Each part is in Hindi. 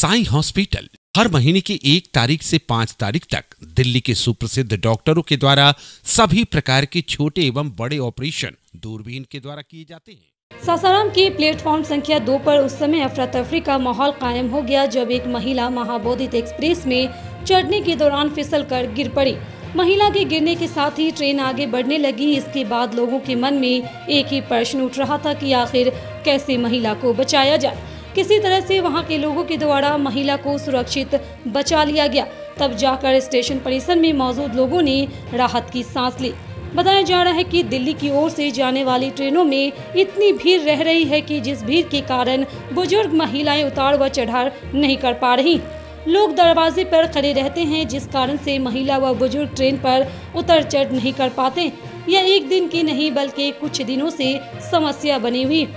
साई हॉस्पिटल, हर महीने की एक तारीख से पाँच तारीख तक, दिल्ली के सुप्रसिद्ध डॉक्टरों के द्वारा सभी प्रकार के छोटे एवं बड़े ऑपरेशन दूरबीन के द्वारा किए जाते हैं। सासाराम के प्लेटफॉर्म संख्या दो पर उस समय अफरा तफरी का माहौल कायम हो गया जब एक महिला महाबोधित एक्सप्रेस में चढ़ने के दौरान फिसल कर गिर पड़ी। महिला के गिरने के साथ ही ट्रेन आगे बढ़ने लगी, इसके बाद लोगों के मन में एक ही प्रश्न उठ रहा था कि आखिर कैसे महिला को बचाया जाए। किसी तरह से वहाँ के लोगों के द्वारा महिला को सुरक्षित बचा लिया गया। तब जाकर स्टेशन परिसर में मौजूद लोगों ने राहत की सांस ली। बताया जा रहा है कि दिल्ली की ओर से जाने वाली ट्रेनों में इतनी भीड़ रह रही है कि जिस भीड़ के कारण बुज़ुर्ग महिलाएँ उतार व चढ़ार नहीं कर पा रही। लोग दरवाजे पर खड़े रहते हैं, जिस कारण से महिला व बुज़ुर्ग ट्रेन पर उतर चढ़ नहीं कर पाते। यह एक दिन की नहीं, बल्कि कुछ दिनों से समस्या बनी हुई।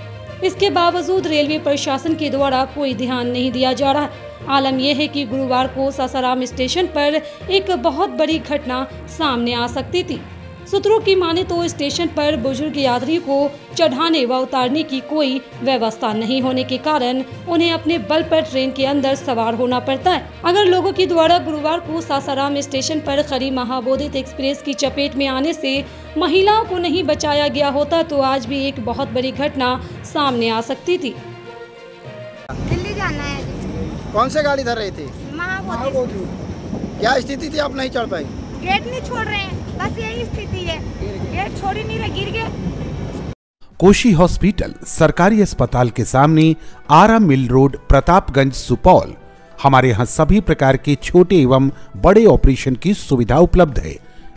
इसके बावजूद रेलवे प्रशासन के द्वारा कोई ध्यान नहीं दिया जा रहा। आलम यह है कि गुरुवार को सासाराम स्टेशन पर एक बहुत बड़ी घटना सामने आ सकती थी। सूत्रों की माने तो स्टेशन पर बुज़ुर्ग यात्रियों को चढ़ाने व उतारने की कोई व्यवस्था नहीं होने के कारण उन्हें अपने बल पर ट्रेन के अंदर सवार होना पड़ता है। अगर लोगों के द्वारा गुरुवार को सासाराम स्टेशन पर खड़ी महाबोधित एक्सप्रेस की चपेट में आने से महिलाओं को नहीं बचाया गया होता तो आज भी एक बहुत बड़ी घटना सामने आ सकती थी। दिल्ली जाना है। कौन से गाड़ी धर रहे थे? महाबोधि क्या स्थिति थी? आप नहीं चढ़ पाई? गेट नहीं छोड़ रहे हैं, बस यही स्थिति है। गेट छोड़ ही नहीं रहे, गिर गए। कोशी हॉस्पिटल, सरकारी अस्पताल के सामने आरा मिल रोड, प्रतापगंज सुपौल। हमारे यहाँ सभी प्रकार के छोटे एवं बड़े ऑपरेशन की सुविधा उपलब्ध है।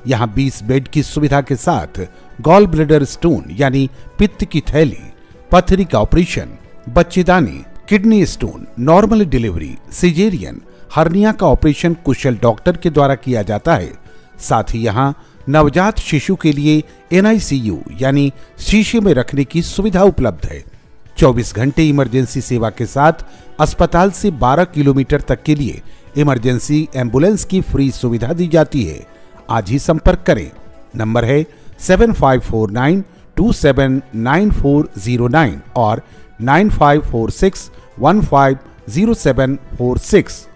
यहाँ 20 बेड की सुविधा के साथ गॉल ब्लेडर स्टोन यानी पित्त की थैली, पथरी का operation बच्चेदानी kidney stone normal delivery caesarean hernia का ऑपरेशन कुशल डॉक्टर के द्वारा किया जाता है। साथ ही यहाँ नवजात शिशु के लिए एनआईसीयू, यानी शीशे में रखने की सुविधा उपलब्ध है। 24 घंटे इमरजेंसी सेवा के साथ अस्पताल से 12 किलोमीटर तक के लिए इमरजेंसी एंबुलेंस की फ्री सुविधा दी जाती है। आज ही संपर्क करें। नंबर है seven five four nine two seven nine four zero nine और nine five four six one five zero seven four six.